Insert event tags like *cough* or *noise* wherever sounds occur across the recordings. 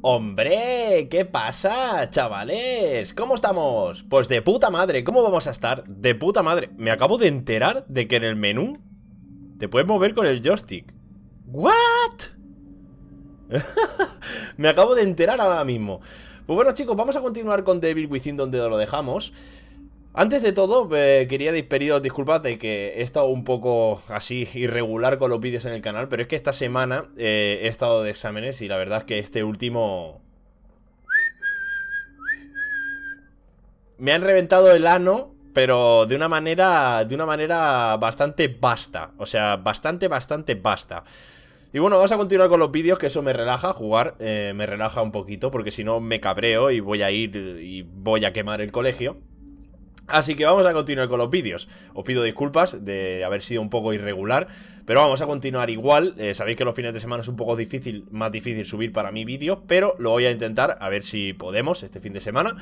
¡Hombre! ¿Qué pasa, chavales? ¿Cómo estamos? Pues de puta madre, ¿cómo vamos a estar? De puta madre Me acabo de enterar de que en el menú Te puedes mover con el joystick ¿What? *laughs* Me acabo de enterar ahora mismo Pues bueno chicos, vamos a continuar con Devil Within donde lo dejamos antes de todo, eh, quería pediros disculpas de que he estado un poco así irregular con los vídeos en el canal, pero es que esta semana eh, he estado de exámenes y la verdad es que este último... Me han reventado el ano, pero de una manera, de una manera bastante basta, o sea, bastante, bastante basta. Y bueno, vamos a continuar con los vídeos, que eso me relaja, jugar eh, me relaja un poquito, porque si no me cabreo y voy a ir y voy a quemar el colegio. Así que vamos a continuar con los vídeos. Os pido disculpas de haber sido un poco irregular Pero vamos a continuar igual. Eh, Sabéis que los fines de semana es un poco difícil Más difícil subir para mi vídeo Pero lo voy a intentar a ver si podemos este fin de semana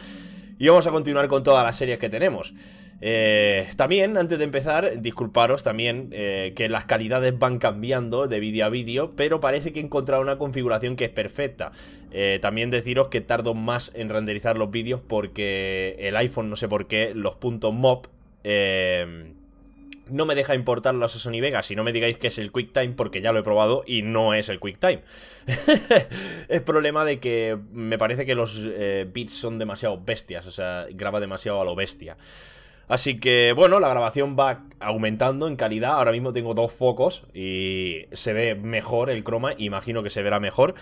y vamos a continuar con todas las series que tenemos. Eh, También, antes de empezar, disculparos también eh, que las calidades van cambiando de vídeo a vídeo Pero parece que he encontrado una configuración que es perfecta. Eh, También deciros que tardo más en renderizar los vídeos porque el iPhone, no sé por qué, los puntos MOB no me deja importar los Sony Vegas y no me digáis que es el QuickTime porque ya lo he probado y no es el QuickTime. *laughs* es problema de que me parece que los eh, bits son demasiado bestias, o sea, graba demasiado a lo bestia. Así que, bueno, la grabación va aumentando en calidad. Ahora mismo tengo dos focos y se ve mejor el croma. Imagino que se verá mejor.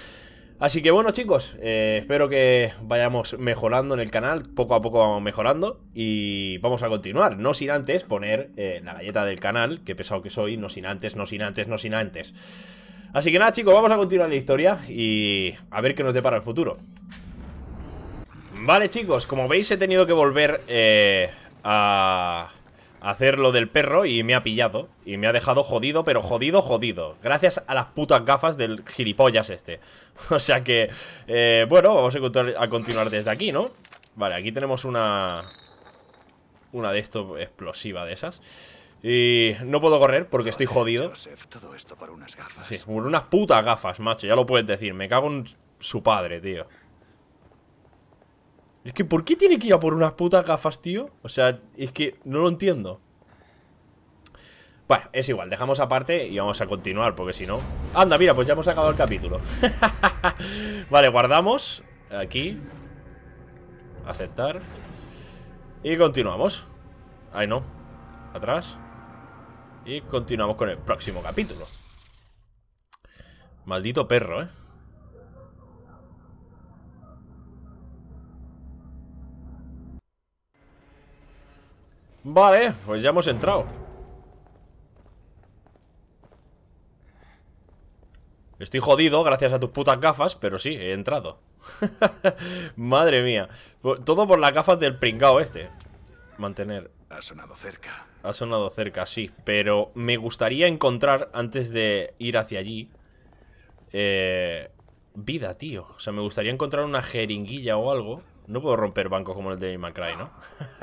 Así que bueno chicos, eh, espero que vayamos mejorando en el canal, poco a poco vamos mejorando y vamos a continuar, no sin antes poner eh, la galleta del canal, que pesado que soy, no sin antes, no sin antes, no sin antes. Así que nada chicos, vamos a continuar la historia y a ver qué nos depara el futuro. Vale chicos, como veis he tenido que volver eh, a hacer lo del perro y me ha pillado. Y me ha dejado jodido, pero jodido, jodido. Gracias a las putas gafas del gilipollas este. *laughs* o sea que, eh, bueno, vamos a, continuar desde aquí, ¿no? Vale, aquí tenemos una... Una de esto explosiva de esas. Y no puedo correr porque estoy jodido. todo esto por unas gafas. Sí, por unas putas gafas, macho, ya lo puedes decir. Me cago en su padre, tío. Es que, ¿por qué tiene que ir a por unas putas gafas, tío? O sea, es que no lo entiendo. Bueno, es igual, dejamos aparte y vamos a continuar, porque si no... Anda, mira, pues ya hemos acabado el capítulo. *laughs* vale, guardamos. Aquí. Aceptar. Y continuamos. Ay, no. Atrás. Y continuamos con el próximo capítulo. Maldito perro, ¿eh? Vale, pues ya hemos entrado. Estoy jodido gracias a tus putas gafas, pero sí, he entrado. *laughs* Madre mía. Todo por las gafas del pringao este. Mantener. Ha sonado cerca. Ha sonado cerca, sí Pero me gustaría encontrar, antes de ir hacia allí eh, Vida, tío. O sea, me gustaría encontrar una jeringuilla o algo no puedo romper bancos como el de Macray, ¿no?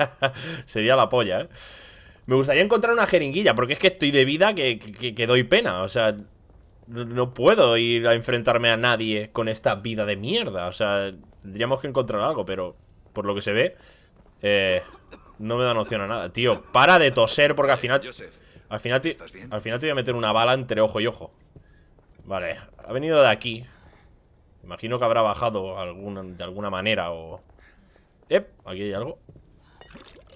*laughs* Sería la polla, ¿eh? Me gustaría encontrar una jeringuilla, porque es que estoy de vida que, que, doy pena. O sea, no, puedo ir a enfrentarme a nadie con esta vida de mierda. O sea, tendríamos que encontrar algo, pero por lo que se ve, eh, no me da noción a nada. Tío, para de toser, porque al final... Al final, te, al final te voy a meter una bala entre ojo y ojo. Vale, ha venido de aquí. Imagino que habrá bajado de alguna manera o... Aquí hay algo.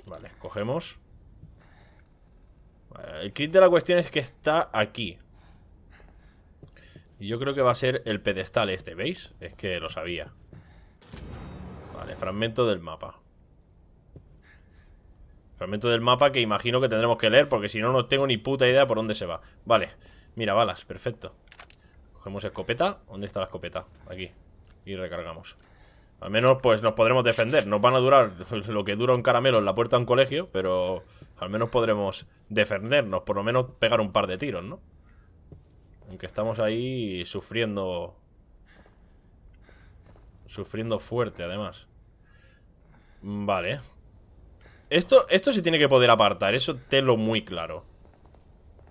Vale, cogemos. El kit de la cuestión es que está aquí. Y yo creo que va a ser el pedestal este, ¿veis? Es que lo sabía. Vale, fragmento del mapa. Fragmento del mapa que imagino que tendremos que leer Porque si no, no tengo ni puta idea por dónde se va. Vale, mira, balas, perfecto. Cogemos escopeta. ¿Dónde está la escopeta? Aquí. Y recargamos al menos pues nos podremos defender Nos van a durar *laughs* lo que dura un caramelo en la puerta de un colegio Pero al menos podremos defendernos Por lo menos pegar un par de tiros, ¿no? Aunque estamos ahí sufriendo Sufriendo fuerte además Vale esto, esto se tiene que poder apartar Eso tenlo muy claro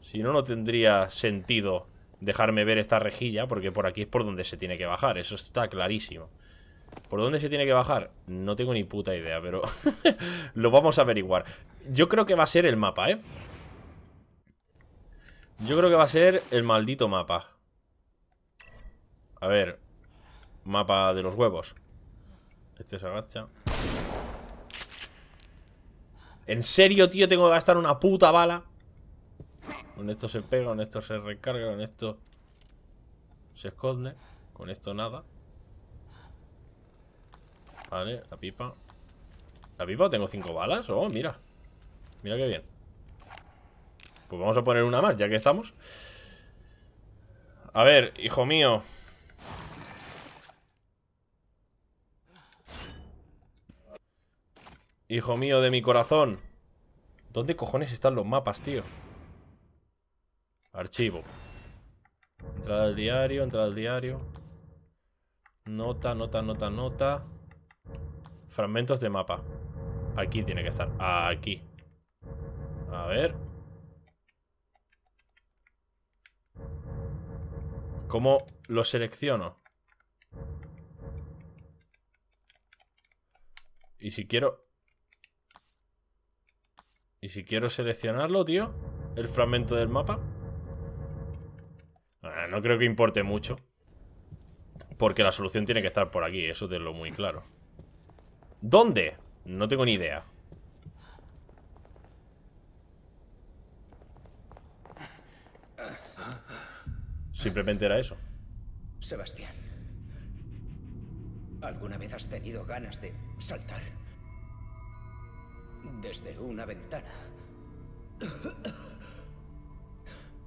Si no, no tendría sentido dejarme ver esta rejilla, porque por aquí es por donde se tiene que bajar, eso está clarísimo. ¿Por dónde se tiene que bajar? No tengo ni puta idea, pero *laughs* lo vamos a averiguar. Yo creo que va a ser el mapa, ¿eh? Yo creo que va a ser el maldito mapa. A ver. Mapa de los huevos. Este se agacha. ¿En serio, tío? Tengo que gastar una puta bala. Con esto se pega, con esto se recarga, con esto se esconde. Con esto nada. Vale, la pipa. ¿La pipa tengo cinco balas? Oh, mira. Mira qué bien. Pues vamos a poner una más, ya que estamos. A ver, hijo mío. Hijo mío de mi corazón. ¿Dónde cojones están los mapas, tío? Archivo. Entrada al diario, entrada al diario. Nota, nota, nota, nota. Fragmentos de mapa. Aquí tiene que estar. Aquí. A ver. ¿Cómo lo selecciono? Y si quiero... ¿Y si quiero seleccionarlo, tío? El fragmento del mapa. Ah, no creo que importe mucho. Porque la solución tiene que estar por aquí, eso te lo muy claro. ¿Dónde? No tengo ni idea. Simplemente era eso. Sebastián, ¿alguna vez has tenido ganas de saltar? Desde una ventana.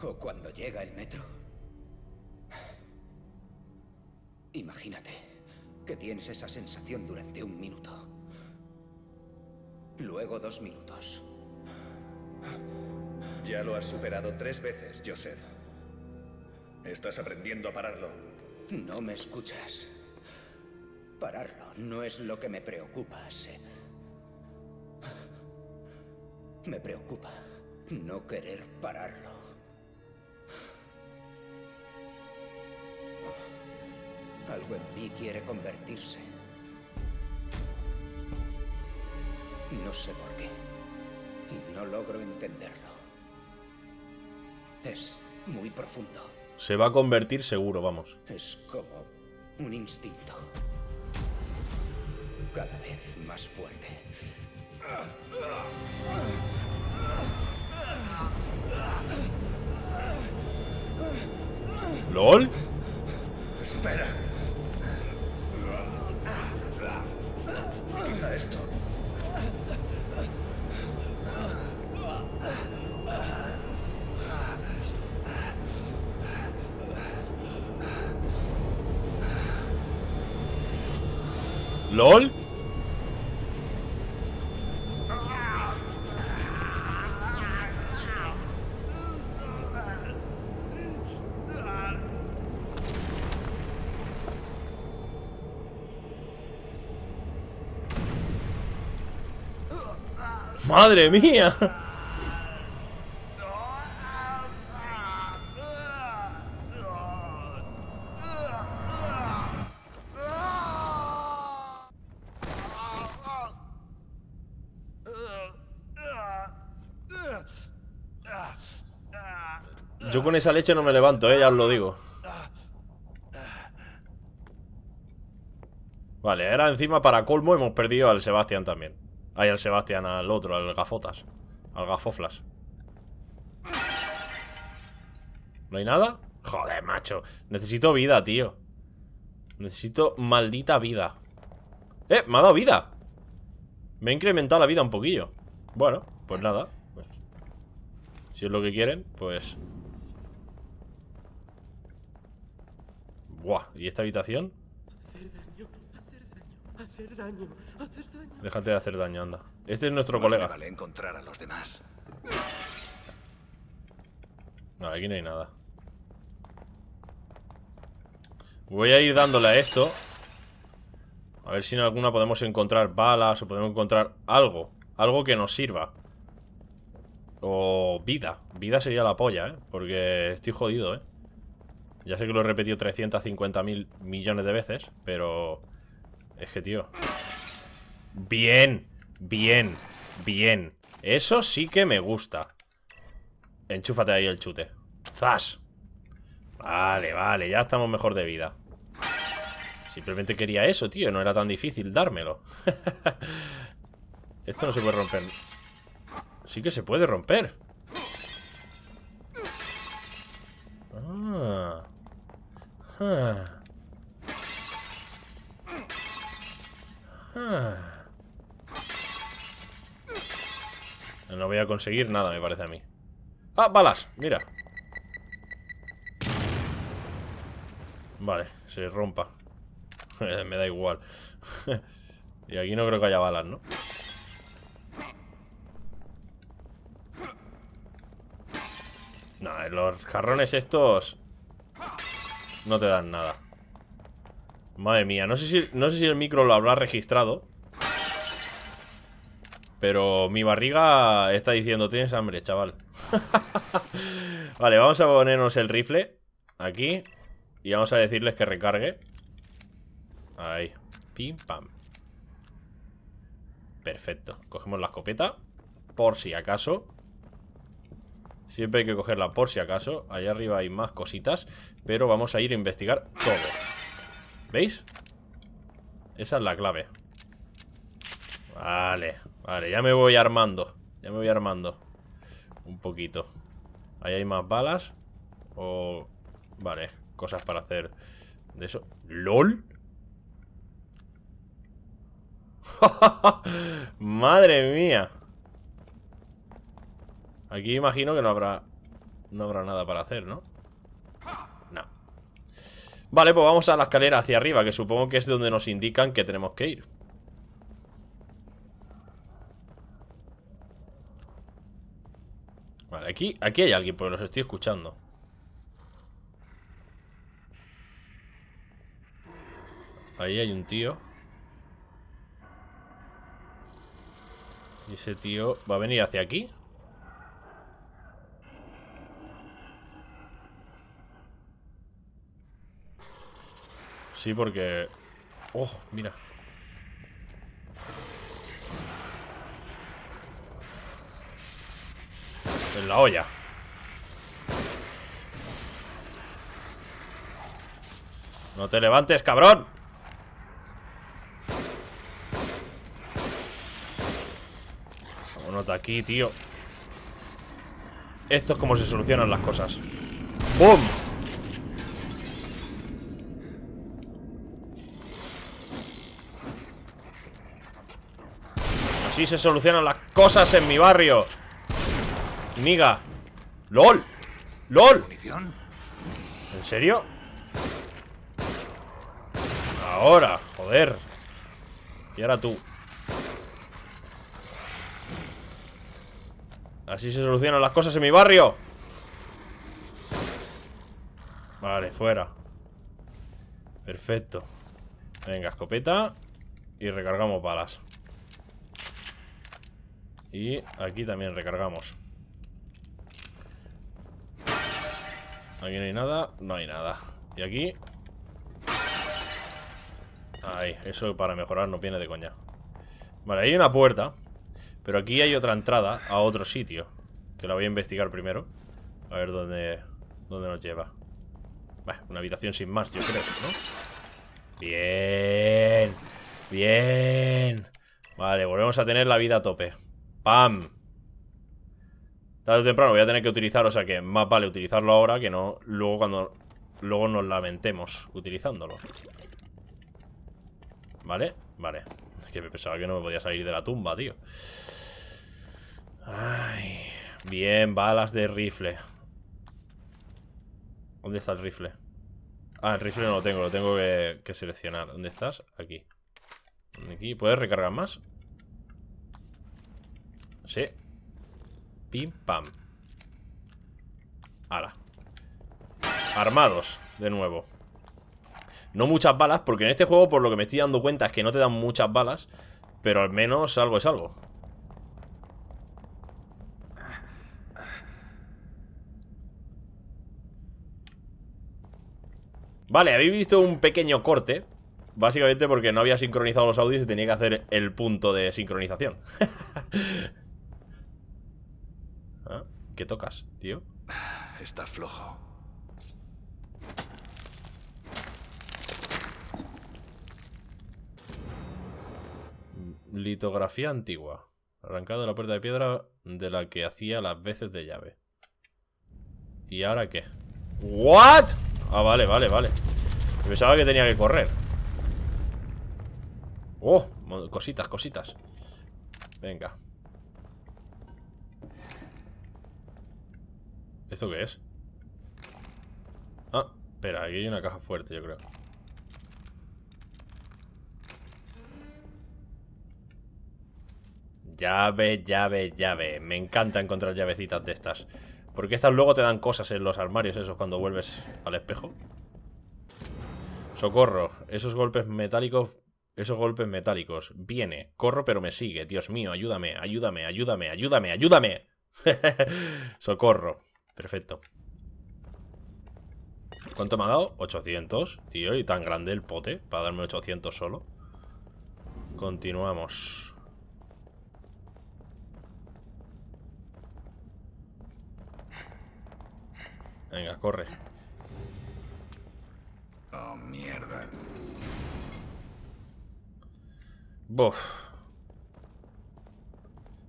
¿O cuando llega el metro? Imagínate que tienes esa sensación durante un minuto. Luego dos minutos. Ya lo has superado tres veces, Joseph. Estás aprendiendo a pararlo. No me escuchas. Pararlo no es lo que me preocupa, Seb. Me preocupa no querer pararlo. Algo en mí quiere convertirse. No sé por qué. Y no logro entenderlo. Es muy profundo. Se va a convertir seguro, vamos. Es como un instinto. Cada vez más fuerte. ¿LOL? Espera. Esto. ¿LOL? ¡Madre mía! Yo con esa leche no me levanto, eh, ya os lo digo. Vale, ahora encima para colmo hemos perdido al Sebastián también. Ahí al Sebastián, al otro, al gafotas. Al gafoflas. ¿No hay nada? Joder, macho. Necesito vida, tío. Necesito maldita vida. ¡Eh! Me ha dado vida. Me ha incrementado la vida un poquillo. Bueno, pues nada. Pues, si es lo que quieren, pues... Buah, ¿y esta habitación? Hacer daño, hacer daño. Déjate de hacer daño, anda. Este es nuestro colega. vale encontrar a los demás. No, aquí no hay nada. Voy a ir dándole a esto. A ver si en alguna podemos encontrar balas o podemos encontrar algo. Algo que nos sirva. O vida. Vida sería la polla, ¿eh? Porque estoy jodido, ¿eh? Ya sé que lo he repetido 350.000 millones de veces, pero... Es que, tío... Bien, bien, bien. Eso sí que me gusta. Enchúfate ahí el chute. ¡Zas! Vale, vale, ya estamos mejor de vida. Simplemente quería eso, tío. No era tan difícil dármelo. *laughs* Esto no se puede romper. Sí que se puede romper. Ah. Ah. No voy a conseguir nada, me parece a mí. ¡Ah, balas! Mira. Vale, se rompa. *laughs* me da igual. *laughs* y aquí no creo que haya balas, ¿no? No, los jarrones estos no te dan nada. Madre mía, no sé si, no sé si el micro lo habrá registrado. Pero mi barriga está diciendo, tienes hambre, chaval. *laughs* vale, vamos a ponernos el rifle aquí. Y vamos a decirles que recargue. Ahí. Pim, pam. Perfecto. Cogemos la escopeta. Por si acaso. Siempre hay que cogerla por si acaso. Allá arriba hay más cositas. Pero vamos a ir a investigar todo. ¿Veis? Esa es la clave. Vale, vale, ya me voy armando. Ya me voy armando. Un poquito. Ahí hay más balas. O... Vale, cosas para hacer de eso. ¿LOL? *laughs* Madre mía. Aquí imagino que no habrá No habrá nada para hacer, ¿no? Vale, pues vamos a la escalera hacia arriba Que supongo que es donde nos indican que tenemos que ir. Vale, aquí, aquí hay alguien Porque los estoy escuchando. Ahí hay un tío. Y ese tío va a venir hacia aquí Sí, porque... ¡Oh, mira! En la olla No te levantes, cabrón Vámonos de aquí, tío Esto es como se solucionan las cosas ¡Bum! Así se solucionan las cosas en mi barrio. Niga. ¡Lol! ¡Lol! ¿En serio? Ahora, joder. Y ahora tú. Así se solucionan las cosas en mi barrio. Vale, fuera. Perfecto. Venga, escopeta. Y recargamos balas y aquí también recargamos. Aquí no hay nada No hay nada. Y aquí. Ahí, eso para mejorar no viene de coña. Vale, hay una puerta Pero aquí hay otra entrada a otro sitio Que la voy a investigar primero A ver dónde, dónde nos lleva. Bueno, una habitación sin más, yo creo, ¿no? Bien Bien. Vale, volvemos a tener la vida a tope ¡Pam! Tarde o temprano voy a tener que utilizar, o sea que más vale utilizarlo ahora que no luego cuando luego nos lamentemos utilizándolo. ¿Vale? Vale. Es que me pensaba que no me podía salir de la tumba, tío. Ay. Bien, balas de rifle. ¿Dónde está el rifle? Ah, el rifle no lo tengo, lo tengo que, que seleccionar. ¿Dónde estás? Aquí. Aquí. ¿Puedes recargar más? Sí. Pim, pam. Ala. Armados, de nuevo. No muchas balas, porque en este juego, por lo que me estoy dando cuenta, es que no te dan muchas balas. Pero al menos algo es algo. Vale, habéis visto un pequeño corte Básicamente porque no había sincronizado los audios y tenía que hacer el punto de sincronización. *laughs* ¿Qué tocas, tío? Está flojo. Litografía antigua. Arrancado la puerta de piedra de la que hacía las veces de llave. ¿Y ahora qué? ¿What? Ah, vale, vale, vale. Pensaba que tenía que correr. Oh, cositas, cositas. Venga. ¿Esto qué es? Ah, espera, aquí hay una caja fuerte, yo creo. Llave, llave, llave. Me encanta encontrar llavecitas de estas. Porque estas luego te dan cosas en los armarios esos cuando vuelves al espejo. Socorro. Esos golpes metálicos... Esos golpes metálicos. Viene. Corro pero me sigue. Dios mío, ayúdame, ayúdame, ayúdame, ayúdame, ayúdame. *laughs* Socorro. Perfecto. ¿Cuánto me ha dado? 800. Tío, y tan grande el pote para darme 800 solo. Continuamos. Venga, corre. Oh, mierda. Buf.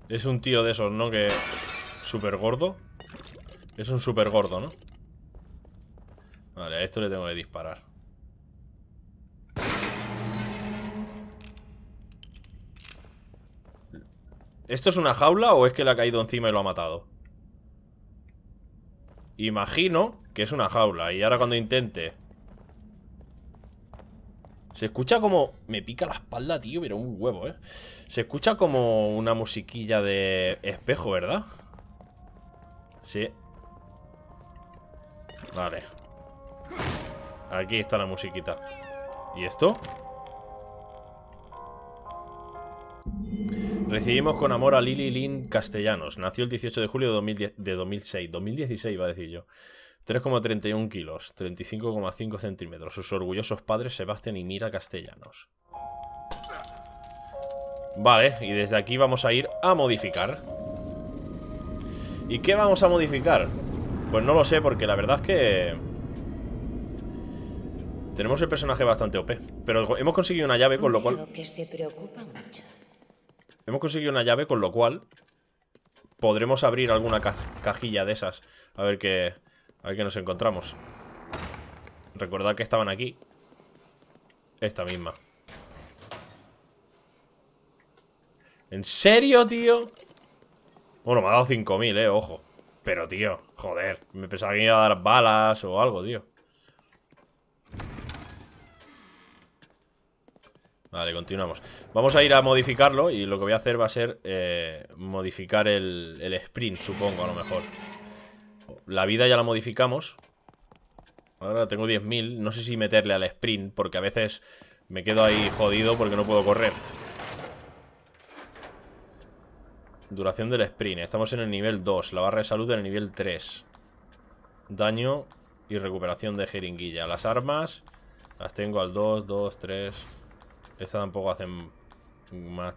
Es un tío de esos, ¿no? Que... Súper gordo. Es un súper gordo, ¿no? Vale, a esto le tengo que disparar. ¿Esto es una jaula o es que le ha caído encima y lo ha matado? Imagino que es una jaula Y ahora cuando intente Se escucha como... Me pica la espalda, tío, pero un huevo, ¿eh? Se escucha como una musiquilla de espejo, ¿verdad? Sí Vale Aquí está la musiquita ¿Y esto? Recibimos con amor a Lily Lynn Castellanos. Nació el 18 de julio de, 2010, de 2006. 2016, va a decir yo. 3,31 kilos, 35,5 centímetros. Sus orgullosos padres Sebastián y Mira Castellanos. Vale, y desde aquí vamos a ir a modificar. ¿Y qué vamos a modificar? Pues no lo sé, porque la verdad es que... Tenemos el personaje bastante OP. Pero hemos conseguido una llave, con lo cual... que se preocupa mucho. Hemos conseguido una llave, con lo cual podremos abrir alguna cajilla de esas. A ver qué, a ver qué nos encontramos. Recordad que estaban aquí. Esta misma. ¿En serio, tío? Bueno, me ha dado 5.000, eh, ojo. Pero, tío, joder. Me pensaba que iba a dar balas o algo, tío. Vale, continuamos. Vamos a ir a modificarlo y lo que voy a hacer va a ser eh, modificar el, el sprint, supongo, a lo mejor. La vida ya la modificamos. Ahora tengo 10.000. No sé si meterle al sprint, porque a veces me quedo ahí jodido porque no puedo correr. Duración del sprint. Estamos en el nivel 2. La barra de salud en el nivel 3. Daño y recuperación de jeringuilla. Las armas las tengo al 2, 2, 3... Esta tampoco hacen más...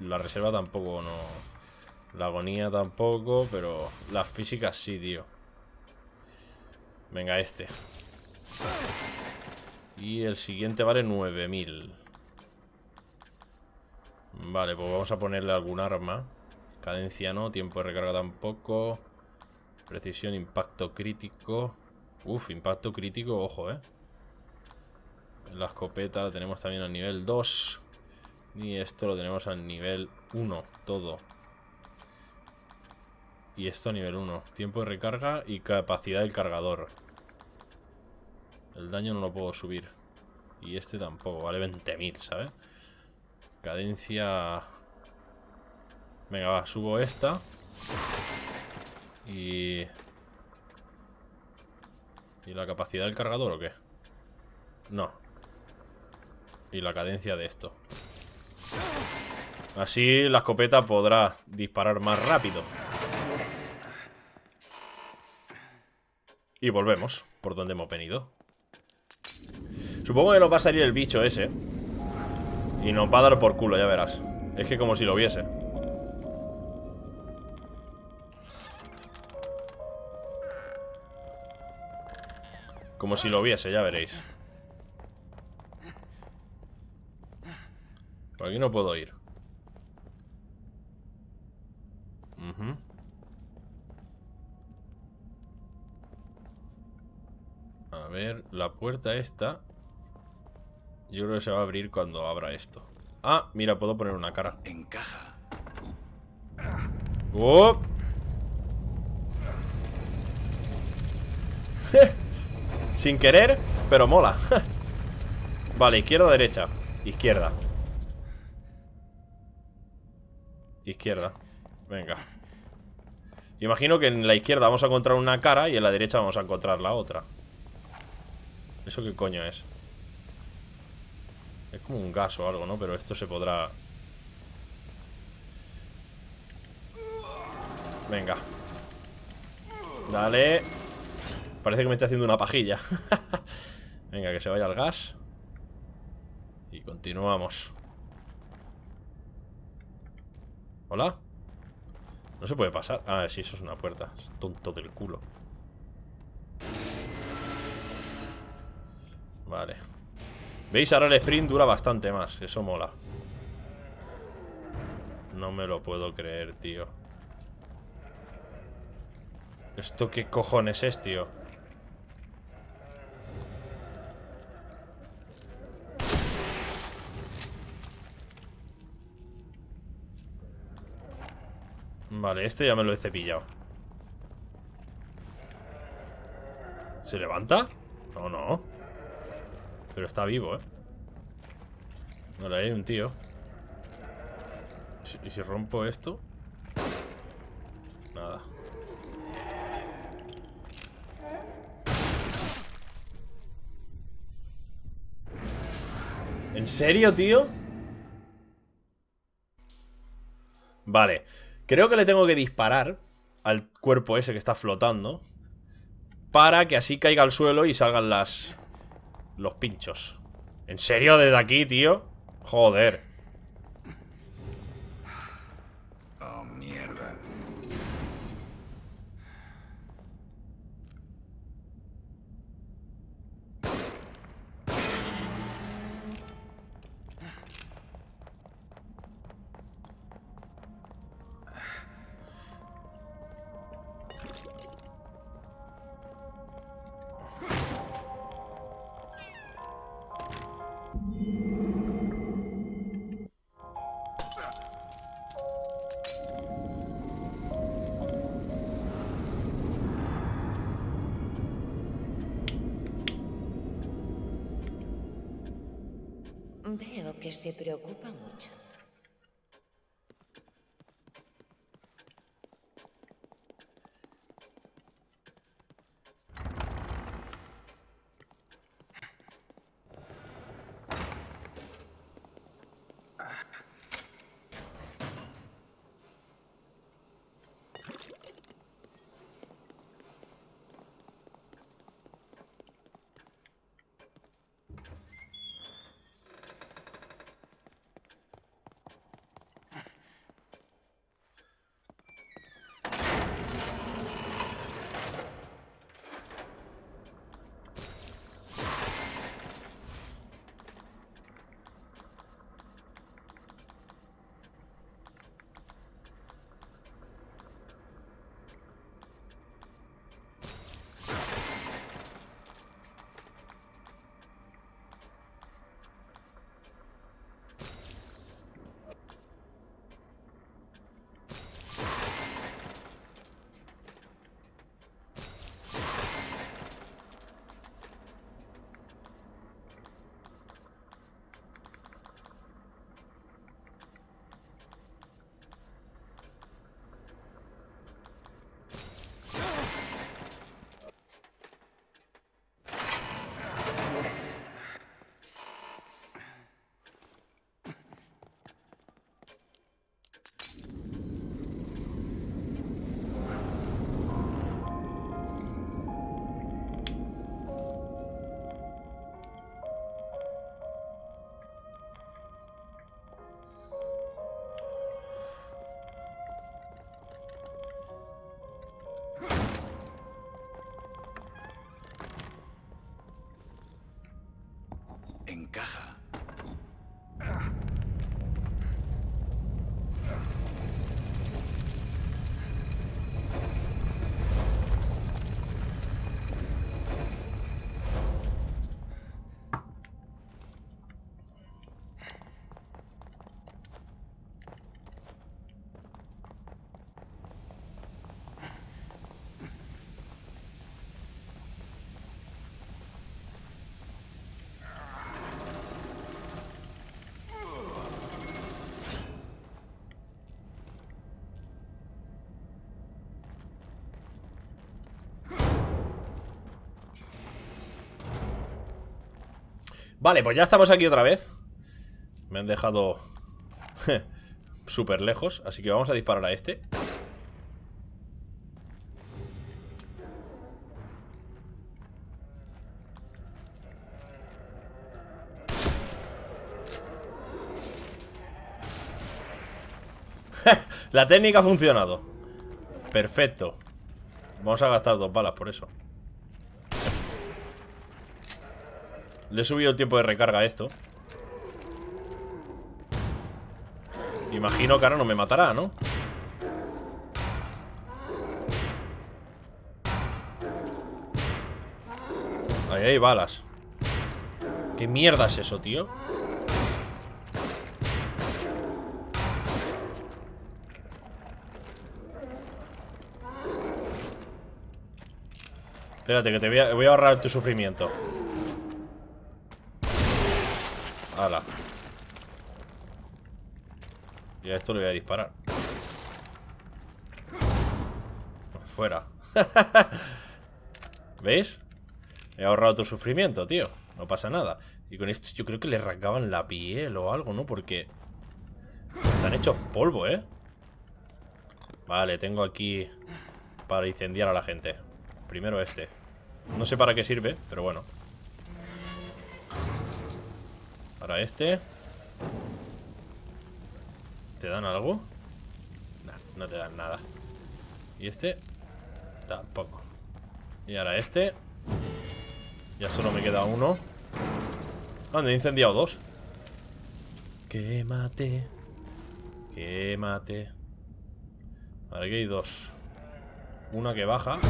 La reserva tampoco no... La agonía tampoco, pero las físicas sí, tío. Venga, este. Y el siguiente vale 9000. Vale, pues vamos a ponerle algún arma. Cadencia no, tiempo de recarga tampoco. Precisión, impacto crítico. Uf, impacto crítico, ojo, eh. La escopeta la tenemos también al nivel 2. Y esto lo tenemos al nivel 1, todo. Y esto a nivel 1. Tiempo de recarga y capacidad del cargador. El daño no lo puedo subir. Y este tampoco, vale 20.000, ¿sabes? Cadencia... Venga, va, subo esta. Y... ¿Y la capacidad del cargador o qué? No, y la cadencia de esto. Así la escopeta podrá disparar más rápido. Y volvemos por donde hemos venido. Supongo que nos va a salir el bicho ese Y nos va a dar por culo, ya verás. Es que como si lo viese. Como si lo viese, ya veréis. Por aquí no puedo ir. A ver, la puerta esta Yo creo que se va a abrir cuando abra esto. Ah, mira, puedo poner una cara. Encaja. ¡Oh! *laughs* Sin querer, pero mola. *laughs* Vale, izquierda o derecha. Izquierda. Izquierda. Venga. Imagino que en la izquierda vamos a encontrar una cara Y en la derecha vamos a encontrar la otra. ¿Eso qué coño es? Es como un gas o algo, ¿no? Pero esto se podrá... Venga. Dale. Parece que me está haciendo una pajilla. *laughs* Venga, que se vaya el gas. Y continuamos. ¿Hola? No se puede pasar. Ah, sí, eso es una puerta. Es Tonto del culo. Vale ¿Veis? Ahora el sprint dura bastante más Eso mola No me lo puedo creer, tío ¿Esto qué cojones es, tío? Vale, este ya me lo he cepillado ¿Se levanta? No, no Pero está vivo, ¿eh? Vale, hay un tío ¿Y si- ¿Y si rompo esto? Nada ¿En serio, tío? Vale Creo que le tengo que disparar Al cuerpo ese que está flotando Para que así caiga al suelo Y salgan las... Los pinchos ¿En serio desde aquí, tío? Joder Veo que se preocupa mucho. Vale, pues ya estamos aquí otra vez. Me han dejado *laughs* Súper lejos Así que vamos a disparar a este. *laughs* La técnica ha funcionado. Perfecto. Vamos a gastar dos balas por eso Le he subido el tiempo de recarga a esto Imagino que ahora no me matará, ¿no? Ahí hay balas ¿Qué mierda es eso, tío? Espérate, que te voy a, voy a ahorrar tu sufrimiento Hala Y a esto le voy a disparar. Fuera. *laughs* ¿Veis? He ahorrado tu sufrimiento, tío. No pasa nada. Y con esto yo creo que le arrancaban la piel o algo, ¿no? Porque Están hechos polvo, ¿eh? Vale, tengo aquí Para incendiar a la gente. Primero este. No sé para qué sirve, pero bueno Ahora este. ¿Te dan algo? No, no te dan nada. Y este Tampoco. Y ahora este Ya solo me queda uno. Ah, me he incendiado dos. Quémate Quémate Vale, aquí hay dos. Una que baja.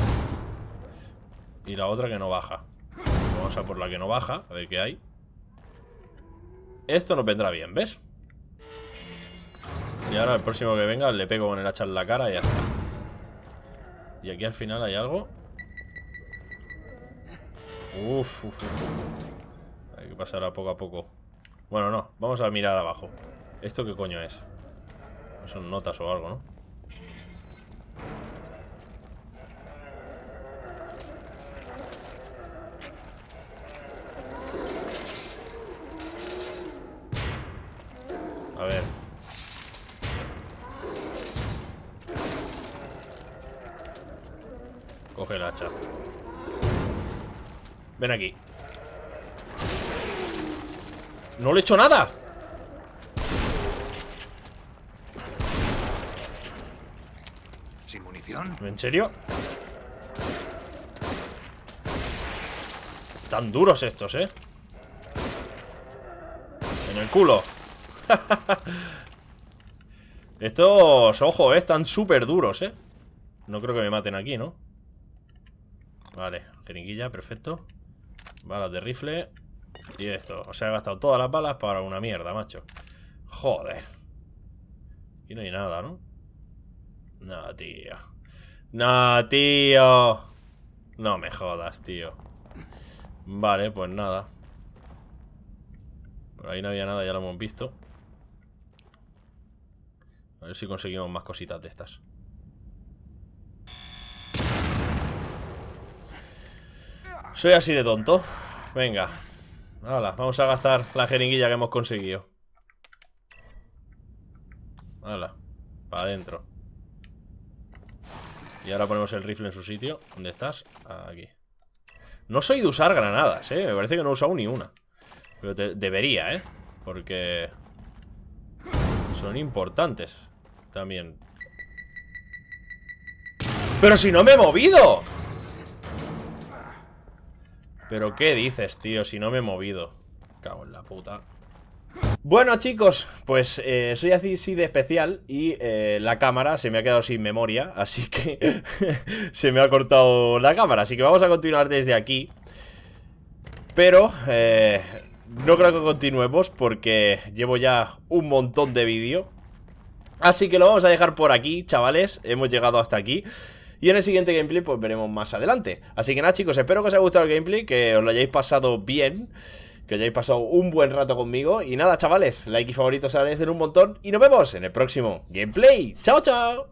Y la otra que no baja. Vamos a por la que no baja A ver qué hay Esto nos vendrá bien, ¿ves? Si ahora el próximo que venga le pego con el hacha en la cara y ya está Y aquí al final hay algo Uf, uf, uf. Hay que pasar a poco a poco Bueno, no, vamos a mirar abajo ¿Esto qué coño es? Son notas o algo, ¿no? Ven aquí ¡No le he hecho nada! ¿Sin munición? ¿En serio? Tan duros estos, ¿eh? En el culo *laughs* Estos, ojo, eh, están súper duros, ¿eh? No creo que me maten aquí, ¿no? Vale, jeringuilla, perfecto Balas de rifle Y esto, o sea, he gastado todas las balas para una mierda, macho. Joder. Aquí no hay nada, ¿no? No, tío. No, tío. No me jodas, tío. Vale, pues nada. Por ahí no había nada, ya lo hemos visto. A ver si conseguimos más cositas de estas Soy así de tonto. Venga. Hala, vamos a gastar la jeringuilla que hemos conseguido. Hala Para adentro. Y ahora ponemos el rifle en su sitio. ¿Dónde estás? Aquí. No soy de usar granadas, eh. Me parece que no he usado ni una. Pero debería, eh. Porque Son importantes También. ¡Pero si no me he movido! ¿Pero qué dices, tío? Si no me he movido. Cago en la puta. Bueno, chicos, pues eh, soy así de especial Y eh, la cámara se me ha quedado sin memoria Así que *laughs* se me ha cortado la cámara Así que vamos a continuar desde aquí. Pero eh, No creo que continuemos Porque llevo ya un montón de vídeo. Así que lo vamos a dejar por aquí, chavales. Hemos llegado hasta aquí y en el siguiente gameplay pues veremos más adelante. Así que nada chicos, espero que os haya gustado el gameplay Que os lo hayáis pasado bien Que hayáis pasado un buen rato conmigo. Y nada chavales, like y favoritos agradecen un montón Y nos vemos en el próximo gameplay. ¡Chao, chao!